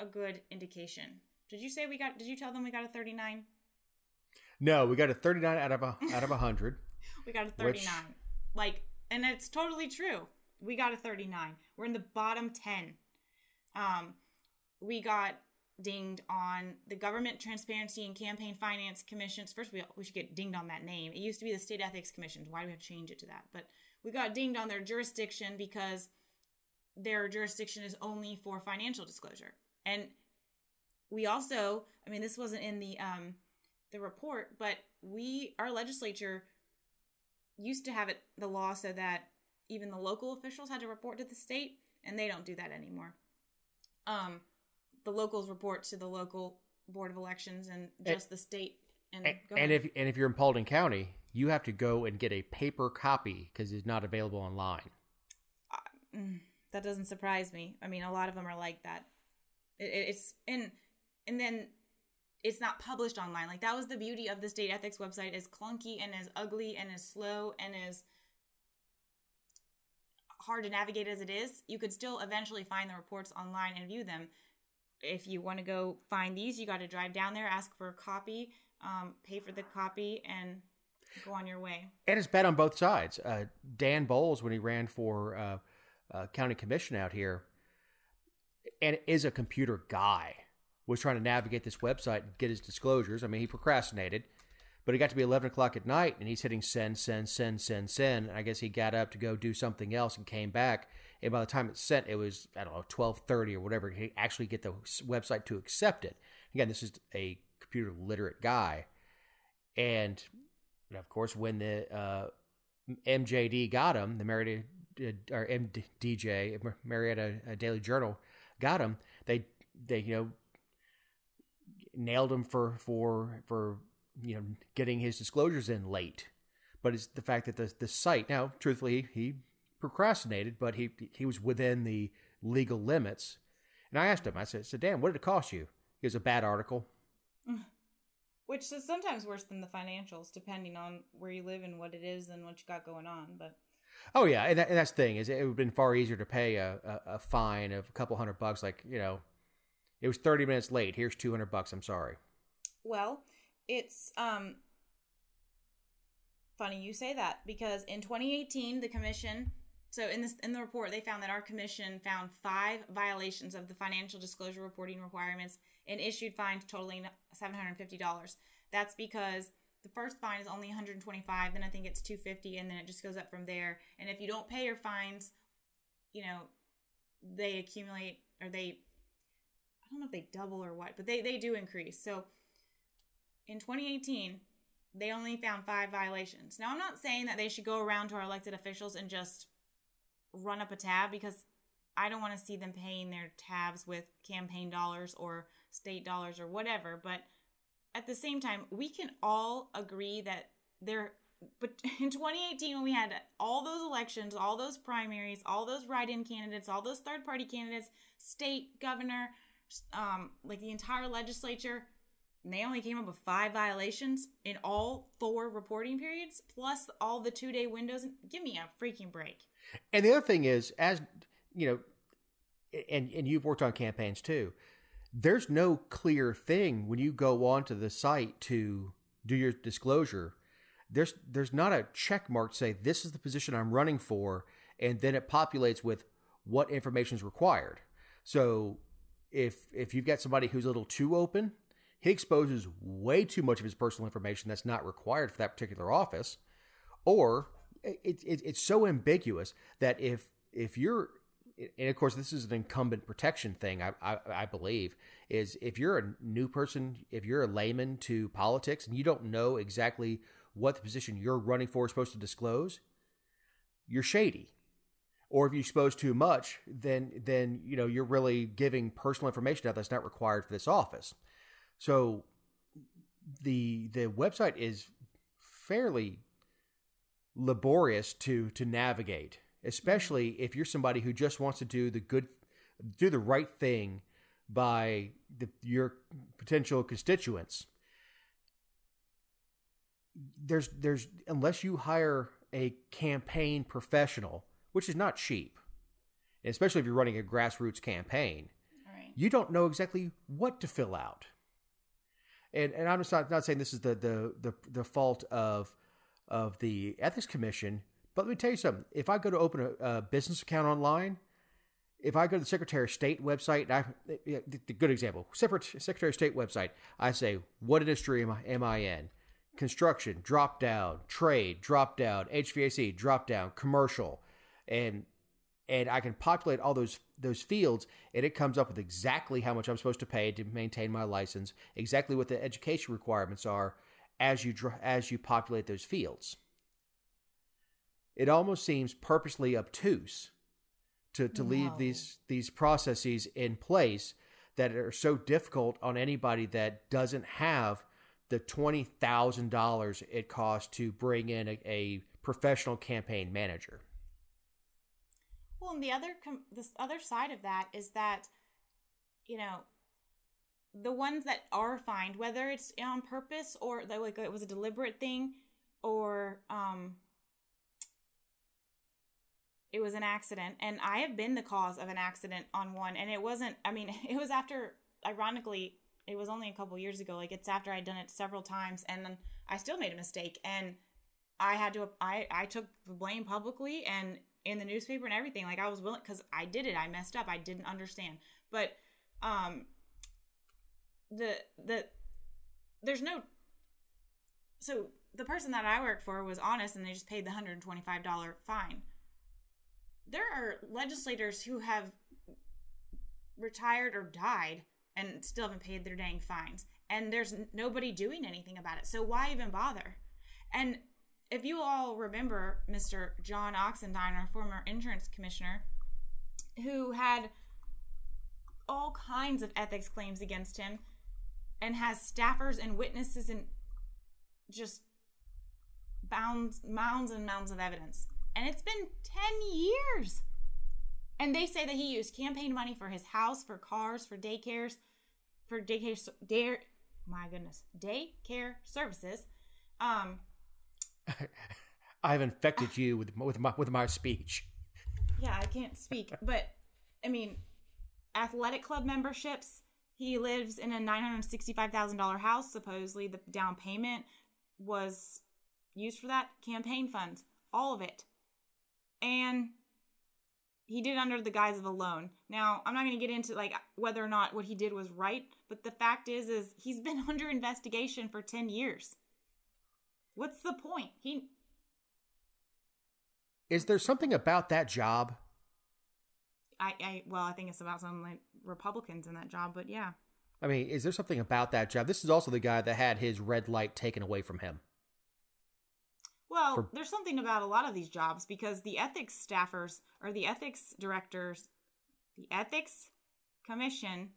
a good indication. Did you say we got? Did you tell them we got a thirty nine? No, we got a 39 out of a out of 100. [LAUGHS] we got a 39. Which... Like and it's totally true. We got a 39. We're in the bottom 10. Um we got dinged on the Government Transparency and Campaign Finance Commissions. First, we, we should get dinged on that name. It used to be the State Ethics Commissions. Why do we have to change it to that? But we got dinged on their jurisdiction because their jurisdiction is only for financial disclosure. And we also, I mean, this wasn't in the um, the report, but we, our legislature, used to have it the law so that even the local officials had to report to the state, and they don't do that anymore. Um, the locals report to the local board of elections and just and, the state. And, and, and if and if you're in Paulding County, you have to go and get a paper copy because it's not available online. Uh, mm, that doesn't surprise me. I mean, a lot of them are like that. It, it's and and then it's not published online. Like that was the beauty of the state ethics website as clunky and as ugly and as slow and as hard to navigate as it is, you could still eventually find the reports online and view them. If you want to go find these, you got to drive down there, ask for a copy, um, pay for the copy, and go on your way. And it's bad on both sides. Uh, Dan Bowles, when he ran for uh, uh, county commission out here, and is a computer guy was trying to navigate this website and get his disclosures. I mean, he procrastinated, but it got to be 11 o'clock at night and he's hitting send, send, send, send, send. And I guess he got up to go do something else and came back. And by the time it sent, it was, I don't know, 1230 or whatever. He actually get the website to accept it. Again, this is a computer literate guy. And, of course, when the uh, MJD got him, the Marietta, or MDJ, Marietta Daily Journal got him, they, they, you know, nailed him for for for you know getting his disclosures in late. But it's the fact that the the site now, truthfully, he procrastinated, but he he was within the legal limits. And I asked him, I said, "So Dan, what did it cost you?" It was a bad article. [SIGHS] Which is sometimes worse than the financials, depending on where you live and what it is and what you got going on. But oh yeah, and, that, and that's the thing is it would have been far easier to pay a, a, a fine of a couple hundred bucks, like you know it was 30 minutes late. Here's 200 bucks. I'm sorry. Well, it's um funny you say that because in 2018 the commission so in this in the report they found that our commission found five violations of the financial disclosure reporting requirements and issued fines totaling $750. That's because the first fine is only 125, then I think it's 250 and then it just goes up from there. And if you don't pay your fines, you know, they accumulate or they I don't know if they double or what, but they, they do increase. So in 2018, they only found five violations. Now, I'm not saying that they should go around to our elected officials and just run up a tab because I don't want to see them paying their tabs with campaign dollars or state dollars or whatever. But at the same time, we can all agree that there, but [LAUGHS] in 2018, when we had all those elections, all those primaries, all those write in candidates, all those third party candidates, state, governor, um, like the entire legislature, and they only came up with five violations in all four reporting periods, plus all the two day windows. Give me a freaking break. And the other thing is, as you know, and and you've worked on campaigns too. There's no clear thing when you go onto the site to do your disclosure. There's there's not a check mark to say this is the position I'm running for, and then it populates with what information is required. So if if you've got somebody who's a little too open, he exposes way too much of his personal information that's not required for that particular office, or it, it, it's so ambiguous that if if you're and of course this is an incumbent protection thing I, I, I believe is if you're a new person if you're a layman to politics and you don't know exactly what the position you're running for is supposed to disclose you're shady. Or if you expose too much, then then you know you're really giving personal information out that's not required for this office. So the the website is fairly laborious to to navigate, especially if you're somebody who just wants to do the good do the right thing by the, your potential constituents. There's there's unless you hire a campaign professional, which is not cheap, especially if you're running a grassroots campaign, Right. you don't know exactly what to fill out. And and I'm just not, not saying this is the, the the the fault of of the ethics commission, but let me tell you something. If I go to open a, a business account online, if I go to the Secretary of State website, I, the good example, separate Secretary of State website, I say, what industry am I, am I in? Construction, drop down, trade, drop down, HVAC, drop down, commercial, and and I can populate all those those fields, and it comes up with exactly how much I'm supposed to pay to maintain my license, exactly what the education requirements are as you as you populate those fields. It almost seems purposely obtuse to, to leave these these processes in place that are so difficult on anybody that doesn't have the twenty thousand dollars it costs to bring in a, a professional campaign manager. Well, and the other com- this other side of that is that, you know, the ones that are fined, whether it's on purpose or like it was a deliberate thing, or um, it was an accident, and I have been the cause of an accident on one, and it wasn't. I mean, [LAUGHS] it was after. Ironically, it was only a couple years ago. Like it's after I'd done it several times, and then I still made a mistake, and I had to. I I took the blame publicly and in the newspaper and everything. Like I was willing because I did it. I messed up. I didn't understand, but um, the the there's no. So the person that I worked for was honest, and they just paid the hundred and twenty five dollar fine. There are legislators who have retired or died and still haven't paid their dang fines, and there's nobody doing anything about it. So why even bother? And if you all remember Mr. John Oxendine, our former insurance commissioner, who had all kinds of ethics claims against him and has staffers and witnesses and just bounds mounds and mounds of evidence. And it's been 10 years. And they say that he used campaign money for his house, for cars, for daycares, for daycare, dare, my goodness, daycare services. Um, I've infected you with with my with my speech. yeah, I can't speak, but I mean, athletic club memberships. He lives in a nine hundred sixty-five thousand dollar house. Supposedly, the down payment was used for that campaign funds, all of it, and he did under the guise of a loan. Now, I'm not going to get into like whether or not what he did was right, but the fact is, is he's been [LAUGHS] under investigation for ten years. What's the point? He Is there something about that job? I, I well, I think it's about some like Republicans in that job, but yeah. I mean, is there something about that job? This is also the guy that had his red light taken away from him. Well, For- there's something about a lot of these jobs because the ethics staffers or the ethics directors, the ethics commission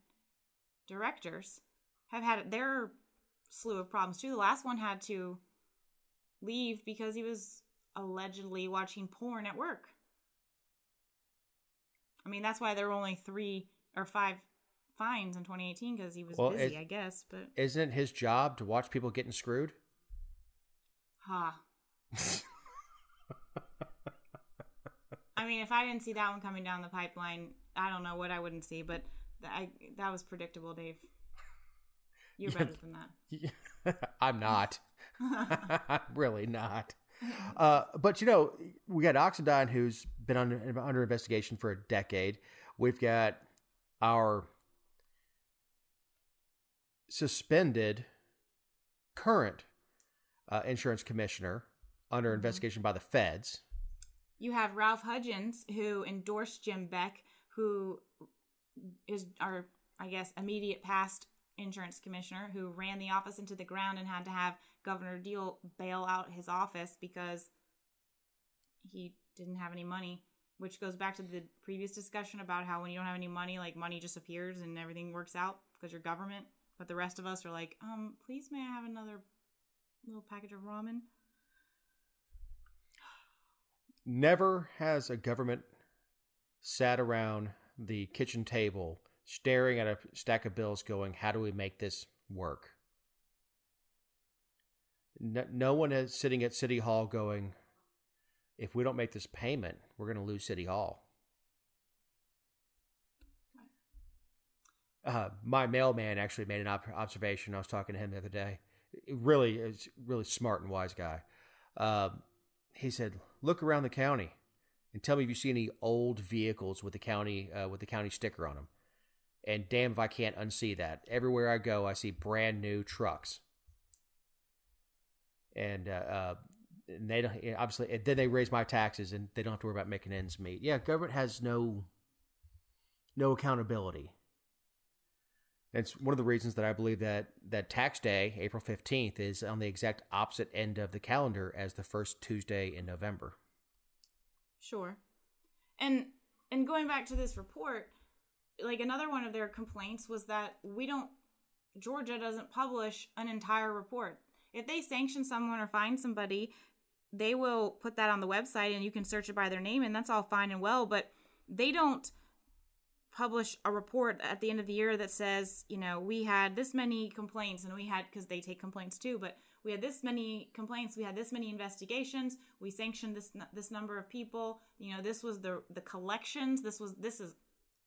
directors have had their slew of problems too. The last one had to leave because he was allegedly watching porn at work. I mean, that's why there were only three or five fines in 2018 because he was Well, busy, it- I guess. But Isn't it his job to watch people getting screwed? ha. I mean, if I didn't see that one coming down the pipeline, I don't know what I wouldn't see, but th- I, that was predictable, Dave. You're [LAUGHS] Yeah. better than that. [LAUGHS] I'm [LAUGHS] not. I'm [LAUGHS] really not. [LAUGHS] Uh, but you know, we got Oxendine, who's been under under investigation for a decade. We've got our suspended current uh, insurance commissioner under investigation by the feds. You have Ralph Hudgens, who endorsed Jim Beck, who is our, I guess, immediate past insurance commissioner, who ran the office into the ground and had to have Governor Deal bail out his office because he didn't have any money, which goes back to the previous discussion about how when you don't have any money, like money just appears and everything works out because you're government. But the rest of us are like, um, please may I have another little package of ramen? Never has a government sat around the kitchen table staring at a stack of bills going, How do we make this work? No, no one is sitting at City Hall going, If we don't make this payment, we're going to lose City Hall. Uh, my mailman actually made an op- observation. I was talking to him the other day. Really, is really smart and wise guy. Uh, he said, "Look around the county and tell me if you see any old vehicles with the county uh, with the county sticker on them." And damn if I can't unsee that. Everywhere I go, I see brand new trucks. And uh, uh, and they don't obviously. Then they raise my taxes, and they don't have to worry about making ends meet. Yeah, government has no no accountability. It's one of the reasons that I believe that that tax day, April fifteenth, is on the exact opposite end of the calendar as the first Tuesday in November. Sure. And and going back to this report, like another one of their complaints was that we don't Georgia doesn't publish an entire report. If they sanction someone or find somebody, they will put that on the website and you can search it by their name and that's all fine and well, but they don't publish a report at the end of the year that says, you know, we had this many complaints and we had because they take complaints too, but we had this many complaints, we had this many investigations, we sanctioned this this number of people, you know, this was the the collections, this was this is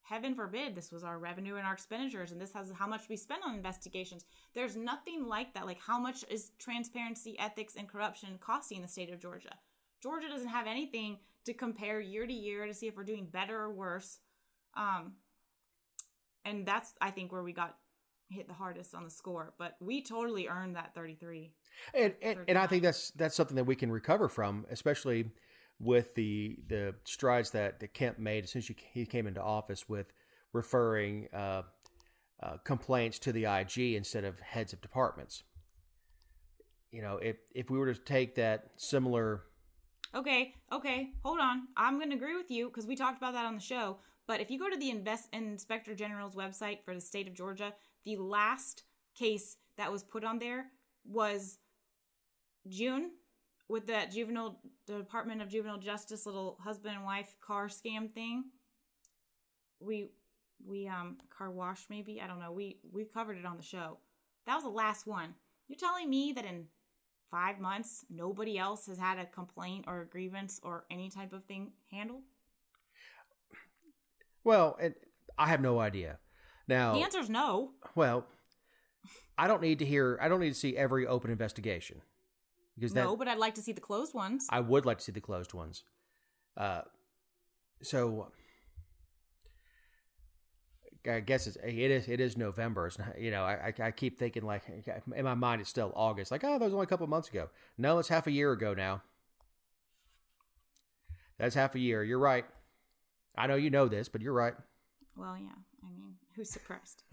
heaven forbid this was our revenue and our expenditures and this has how much we spend on investigations. There's nothing like that. Like how much is transparency, ethics and corruption costing the state of Georgia? Georgia doesn't have anything to compare year to year to see if we're doing better or worse um, and that's I think where we got hit the hardest on the score. But we totally earned that 33. And and, and I think that's that's something that we can recover from, especially with the the strides that, that Kemp made as soon as he came into office with referring uh, uh, complaints to the IG instead of heads of departments. You know, if if we were to take that similar Okay, okay, hold on. I'm going to agree with you because we talked about that on the show. But if you go to the Invest Inspector General's website for the state of Georgia, the last case that was put on there was June with that juvenile the Department of Juvenile Justice little husband and wife car scam thing. We we um car wash maybe I don't know. We we covered it on the show. That was the last one. You're telling me that in five months nobody else has had a complaint or a grievance or any type of thing handled? Well, and I have no idea. Now the answer is no. Well, I don't need to hear. I don't need to see every open investigation because that, no. But I'd like to see the closed ones. I would like to see the closed ones. Uh, so I guess it's, it is it is November. It's not, you know I, I keep thinking like in my mind it's still August. Like oh that was only a couple months ago. No, it's half a year ago now. That's half a year. You're right. I know you know this, but you're right. Well, yeah. I mean, who's surprised? [LAUGHS]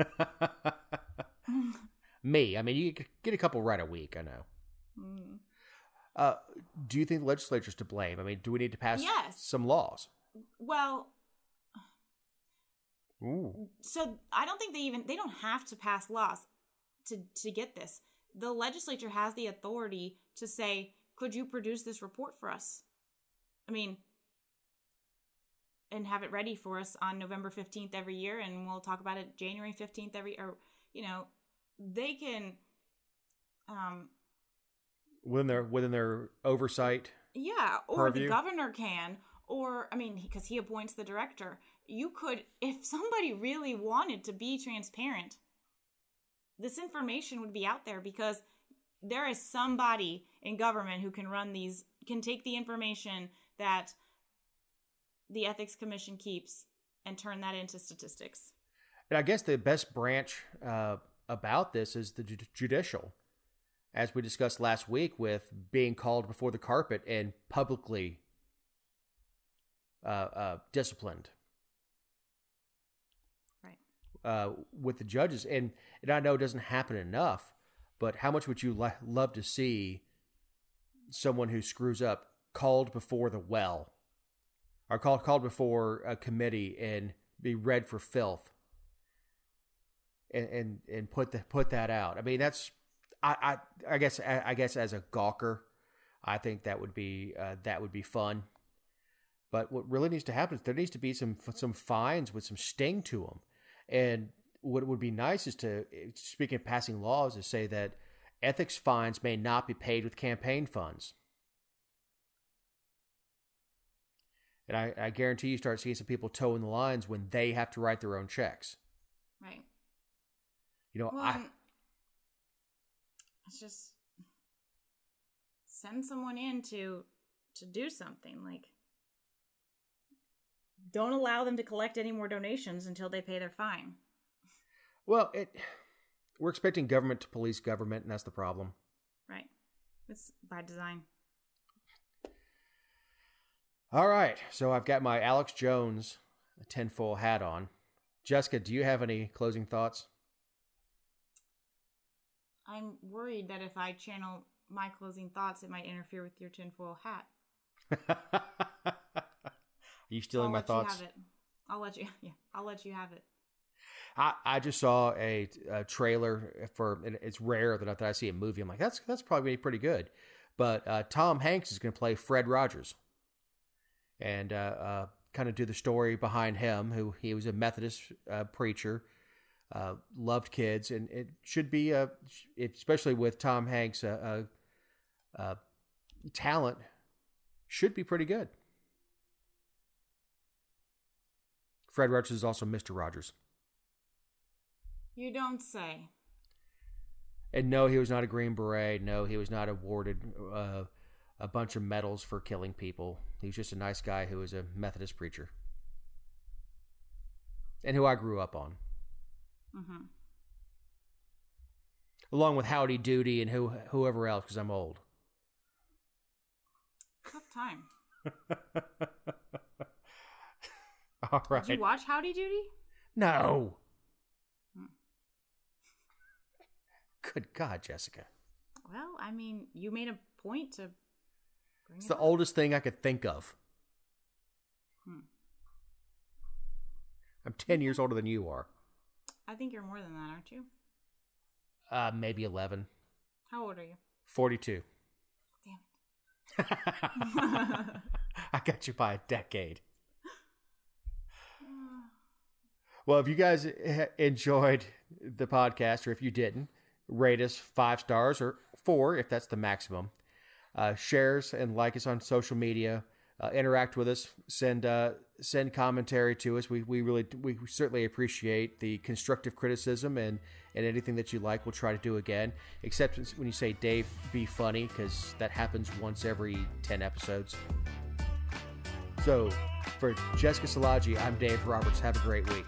[LAUGHS] Me. I mean, you get a couple right a week. I know. Mm. Uh, do you think the legislature's to blame? I mean, do we need to pass yes. some laws? Well, Ooh. so I don't think they even they don't have to pass laws to to get this. The legislature has the authority to say, "Could you produce this report for us?" I mean, and have it ready for us on November 15th every year and we'll talk about it January 15th every or you know they can um within their within their oversight yeah or purview. the governor can or I mean because he appoints the director you could if [LAUGHS] somebody really wanted to be transparent this information would be out there because there is somebody in government who can run these can take the information that the ethics commission keeps and turn that into statistics. And I guess the best branch uh, about this is the judicial, as we discussed last week, with being called before the carpet and publicly uh, uh, disciplined. Right. Uh, with the judges, and and I know it doesn't happen enough, but how much would you love to see someone who screws up called before the well? or called called before a committee and be read for filth and and, and put the, put that out. I mean, that's I I, I guess I, I guess as a gawker, I think that would be uh, that would be fun. But what really needs to happen is there needs to be some some fines with some sting to them. And what would be nice is to speaking of passing laws is say that ethics fines may not be paid with campaign funds. And I, I guarantee you start seeing some people toeing the lines when they have to write their own checks. Right. You know, Well, I it's just send someone in to to do something like don't allow them to collect any more donations until they pay their fine. well, it we're expecting government to police government, and that's the problem. Right. It's by design. All right, so I've got my Alex Jones tinfoil hat on. Jessica, do you have any closing thoughts? I'm worried that if I channel my closing thoughts, it might interfere with your tinfoil hat. [LAUGHS] Are you stealing I'll my let thoughts? You have it. I'll let you. [LAUGHS] Yeah, I'll let you have it. I, I just saw a, a trailer for, and it's rare that I, that I see a movie. I'm like, that's that's probably pretty good. But uh, Tom Hanks is going to play Fred Rogers, and uh, uh, kind of do the story behind him. Who he was a Methodist uh, preacher, uh, loved kids, and it should be a, especially with Tom Hanks' uh, uh, uh, talent, should be pretty good. Fred Rogers is also Mr. Rogers. You don't say. And no, he was not a Green Beret. No, he was not awarded uh, a bunch of medals for killing people. He was just a nice guy who was a Methodist preacher. And who I grew up on. Mm-hmm. Along with Howdy Doody and who whoever else, because I'm old. Tough time. [LAUGHS] All right. Did you watch Howdy Doody? no. Hmm. Good God, Jessica. Well, I mean, you made a point to bring It's it the up. oldest thing I could think of. Hmm. I'm 10 years older than you are. I think you're more than that, aren't you? Uh, maybe 11. How old are you? 42. Damn it. [LAUGHS] I got you by a decade. [SIGHS] Well, if you guys enjoyed the podcast, or if you didn't, rate us five stars or four if that's the maximum. Uh, shares and like us on social media. Uh, interact with us. Send uh, send commentary to us. We, we really we certainly appreciate the constructive criticism and and anything that you like. We'll try to do again. Except when you say Dave, be funny because that happens once every ten episodes. So, for Jessica Szilagyi, I'm Dave Roberts. Have a great week.